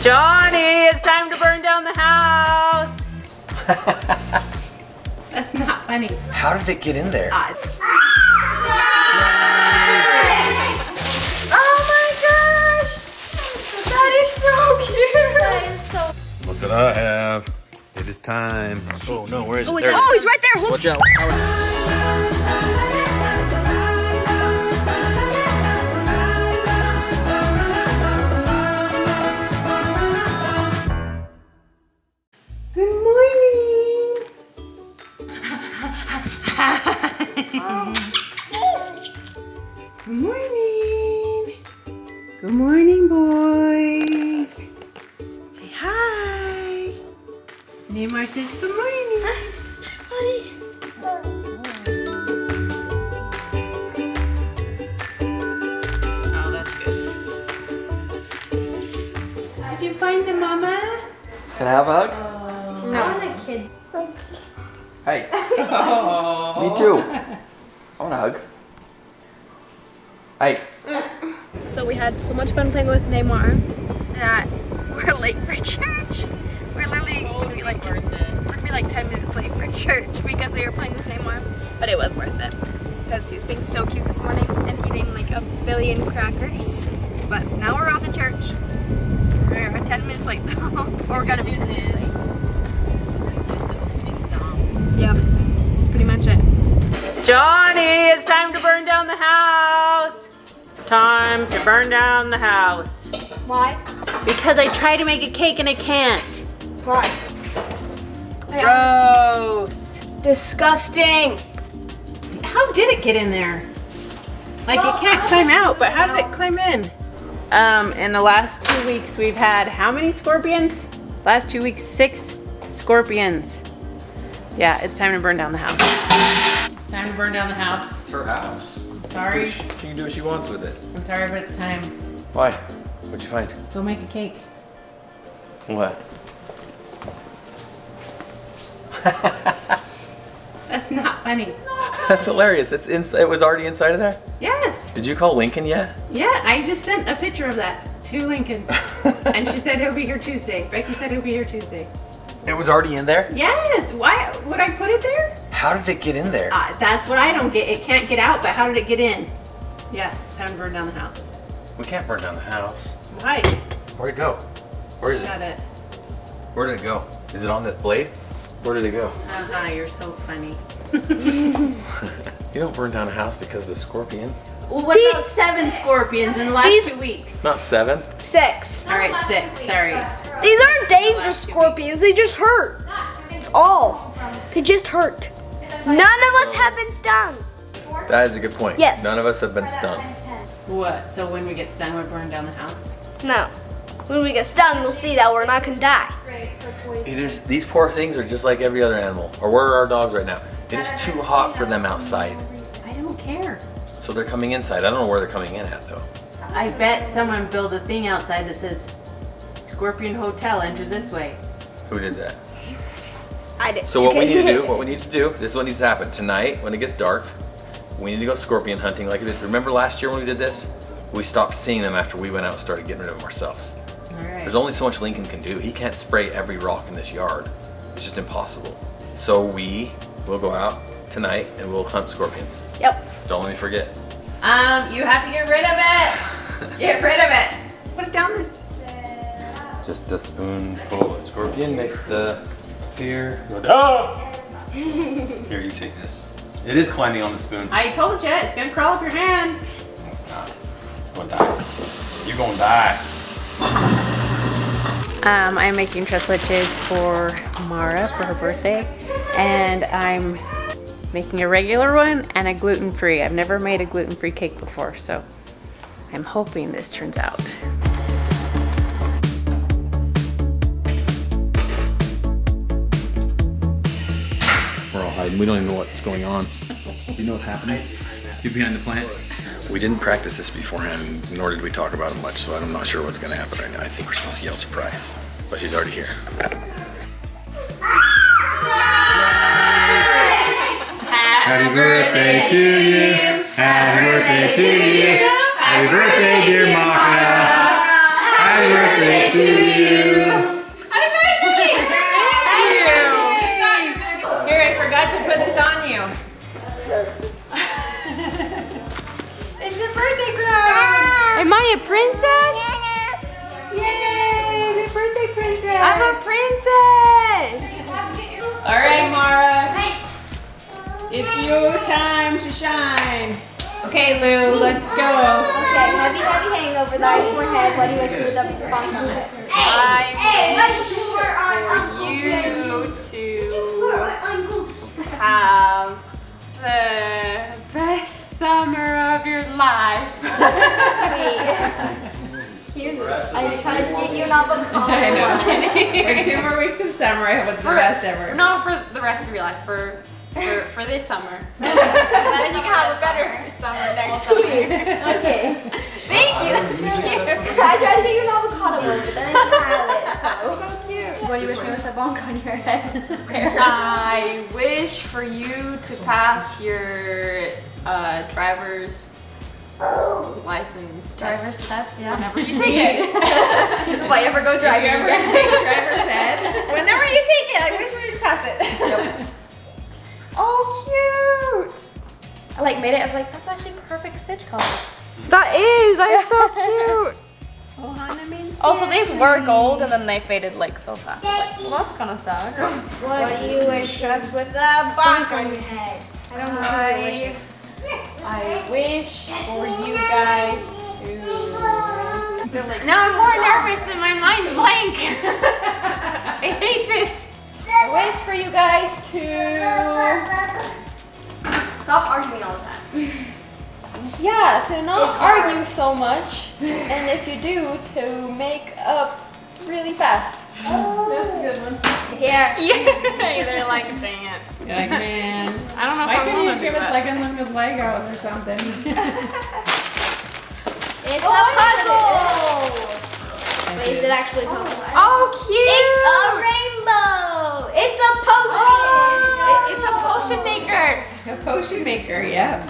Johnny, it's time to burn down the house. That's not funny. How did it get in there? Ah. Oh my gosh! That is so cute! That is so. Look what I have. It is time. Oh no, where is Oh, it? There oh, he's right there. Hold Watch out. Boys! Say hi! Neymar says good morning. Uh, hi, Oh, that's good. Did you find the mama? Can I have a hug? Oh. No. I want a kid. Hey. Me too. I want a hug. Hey. We had so much fun playing with Neymar that we're late for church. We're literally gonna be like we're gonna be like 10 minutes late for church because we were playing with Neymar. But it was worth it because he was being so cute this morning and eating like a billion crackers. But now we're off to church. We're 10 minutes late though. or we're gonna be 10 minutes late. Yep, that's pretty much it. Johnny, it's time to burn down the house. Time to burn down the house. Why? Because I tried to make a cake and I can't. Why? Gross. Disgusting. How did it get in there? Like it can't climb out, but how did it climb in? Um, in the last two weeks, we've had how many scorpions? Last two weeks, six scorpions. Yeah, it's time to burn down the house. It's time to burn down the house. It's her house. Sorry. She can do what she wants with it. I'm sorry, but it's time. Why? What'd you find? Go make a cake. What? That's not funny. That's hilarious. It's in, It was already inside of there. Yes. Did you call Lincoln yet? Yeah, I just sent a picture of that to Lincoln. and she said he'll be here Tuesday. Becky said he'll be here Tuesday. It was already in there. Yes. Why would I put it there? How did it get in there? Uh, that's what I don't get. It can't get out, but how did it get in? Yeah, it's time to burn down the house. We can't burn down the house. Why? Where'd it go? Where is it? Got it. Where did it go? Is it on this blade? Where did it go? Uh-huh, you're so funny. You don't burn down a house because of a scorpion. Well, what about seven scorpions in the last These- two weeks? Not seven. Six. All right, six. Sorry. These aren't dangerous scorpions. They just hurt. It's all. They just hurt. None of us have been stung. That is a good point. Yes. None of us have been stung. What? So when we get stung, we burn down the house? No. When we get stung, we'll see that we're not gonna die. It is. These poor things are just like every other animal. Or where are our dogs right now? It is too hot for them outside, I don't care. so they're coming inside. I don't know where they're coming in at though. I bet someone built a thing outside that says Scorpion Hotel, enter this way. Who did that? I did. So what we need to do, what we need to do, this is what needs to happen tonight when it gets dark. We need to go scorpion hunting like it is. Remember last year when we did this? We stopped seeing them after we went out and started getting rid of them ourselves. All right. There's only so much Lincoln can do. He can't spray every rock in this yard. It's just impossible. So we will go out tonight and we'll hunt scorpions. Yep. Don't let me forget. Um, you have to get rid of it. Get rid of it. Put it down this. Just a spoonful of scorpion makes the fear go down. Here, you take this. It is climbing on the spoon. I told you, it's gonna crawl up your hand. No, it's not. It's gonna die. You're gonna die. Um, I'm making tres leches for Mara for her birthday, and I'm making a regular one and a gluten-free. I've never made a gluten-free cake before, so I'm hoping this turns out. We're all hiding. We don't even know what's going on. You know what's happening? You're behind the plant? We didn't practice this beforehand, nor did we talk about it much, so I'm not sure what's going to happen right now. I think we're supposed to yell surprise, but she's already here. Happy birthday to you. Happy birthday to you. Happy birthday, dear Maka. Happy birthday to you. I'm a princess. All right, Mara. It's your time to shine. Okay, Lou, let's go. Okay, heavy, heavy hangover, the eye forehead. What do you wish for the bump on it? I wish for you to have the best summer of your life. Here's I tried to get you an avocado. I know. for two more weeks of summer, I hope it's the best ever. No, for the rest of your life. For for, for this summer. Then you can have a better summer next year. Okay. Thank you. That's cute. I tried to get you an avocado one, but then I didn't have it. So. So cute. What do you wish me with a bonk on your head? I wish for you to pass your uh, driver's license Driver's test. test, yeah. Whenever you take it. if I ever go driving. you ever again. take driver's ed? Whenever you take it, I wish we would pass it. Oh, cute. I like made it. I was like, that's actually perfect stitch color. That is. That is so cute. Ohana means Also, these were gold and then they faded like so fast. Like, well, that's kind of sad. What do you wish us with a bonk on your head? I don't know what you're wishing. I wish for you guys to. Now I'm more nervous and my mind's blank. I hate this. I wish for you guys to. Stop arguing all the time. Yeah, to not argue so much. And if you do, to make up really fast. That's a good one. Here. Yeah, they're like, dang it. You're like, man. I don't know if Why I couldn't want you to give do us that. like unlimited Legos or something? It's oh, a puzzle. Wait, is it actually a puzzle? Oh, cute. It's a rainbow. Potion maker, yeah.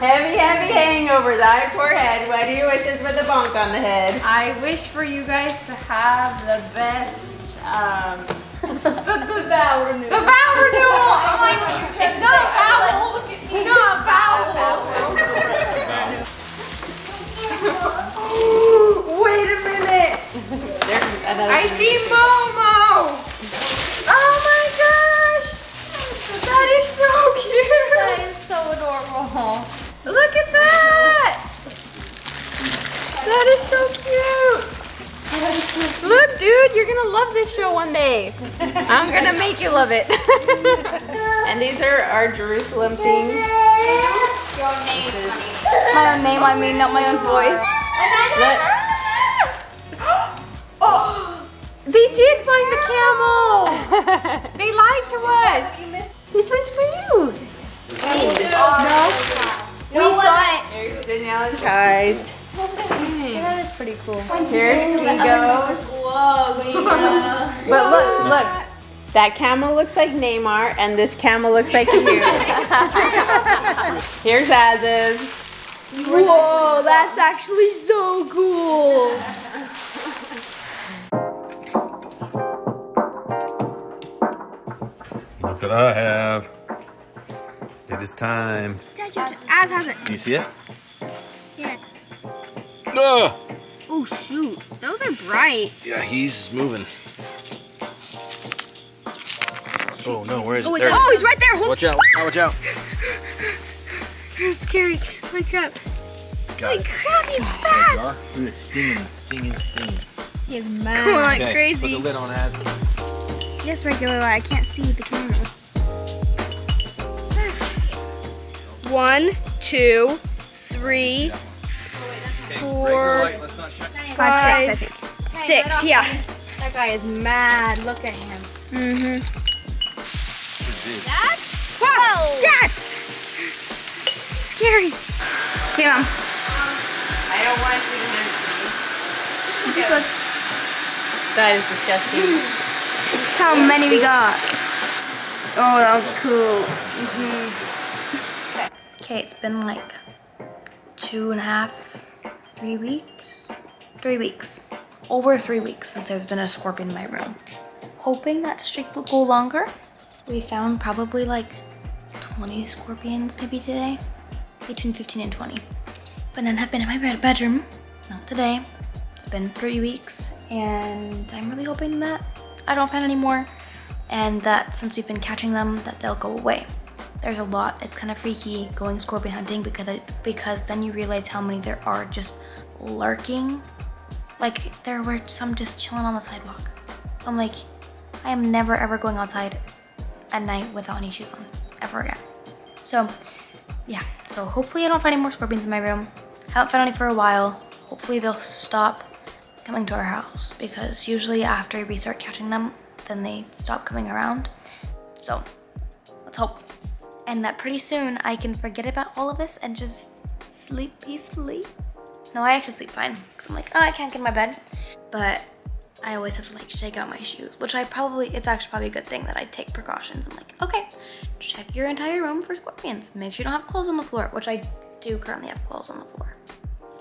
Heavy, heavy hangover, thy poor head. What do you wish us with a bonk on the head? I wish for you guys to have the best, um, the, the, Vowel renewal. the vowel renewal. I'm like, it's not vowels. It's not vowels. Love this show one day. I'm gonna make you love it. And these are our Jerusalem things. Your name, My own name, I mean, not my own voice. Oh! they did find the camel. they lied to us. This one's for you. No. We saw it. Here's Danielle and Ty's. That is pretty cool. Here's Kingo's. Whoa, we. Uh, but look, look. That camel looks like Neymar, and this camel looks like you. Here's Az's. Whoa, that's actually so cool. Look what I have. It is time. Dad, Az has it. Do you see it? Yeah. Ah! Oh shoot, those are bright. Yeah, he's moving. Oh no, where is Oh, it? There oh, he's right there. Hold Watch out! Watch out! That's scary. Holy crap. Got Holy it. crap, he's fast. Look at it stinging, stinging, stinging. He's mad. Going like Okay, crazy. Put the lid on, Ad. Yes, regular light. I can't see with the camera. One, two, three, four, Let's not shine. five, six, I think. Six, yeah. That guy is mad. Look at him. Mm-hmm. Dad? Whoa! Dad! Scary. Okay, Mom. I don't want you to hand it Just look. That is disgusting. That's how many we got. Oh, that was cool. Okay, it's been like two and a half, three weeks? Three weeks. Over three weeks since there's been a scorpion in my room. Hoping that streak will go longer. We found probably like 20 scorpions maybe today. Between 15 and 20. But none have been in my bed bedroom. Not today. It's been three weeks. And I'm really hoping that I don't find anymore and that since we've been catching them that they'll go away. There's a lot. It's kind of freaky going scorpion hunting because it, because then you realize how many there are just lurking. Like there were some just chilling on the sidewalk. I'm like, I am never ever going outside at night without any shoes on ever again. So yeah, so hopefully I don't find any more scorpions in my room. Haven't found any for a while. Hopefully they'll stop coming to our house because usually after we start catching them, then they stop coming around. So let's hope. And that pretty soon I can forget about all of this and just sleep peacefully. No, I actually sleep fine because I'm like, oh, I can't get in my bed. But I always have to like shake out my shoes, which I probably, it's actually probably a good thing that I take precautions. I'm like, okay, check your entire room for scorpions. Make sure you don't have clothes on the floor, which I do currently have clothes on the floor.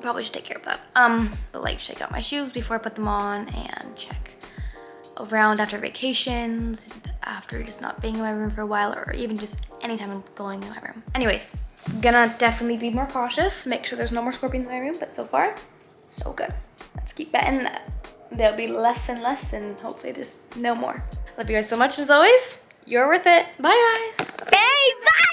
Probably should take care of that. Um, but like shake out my shoes before I put them on and check around after vacations, after just not being in my room for a while, or even just anytime I'm going in my room. Anyways, gonna definitely be more cautious, make sure there's no more scorpions in my room, but so far, so good. Let's keep betting that there'll be less and less, and hopefully there's no more. Love you guys so much as always. You're worth it. Bye guys. Hey, bye,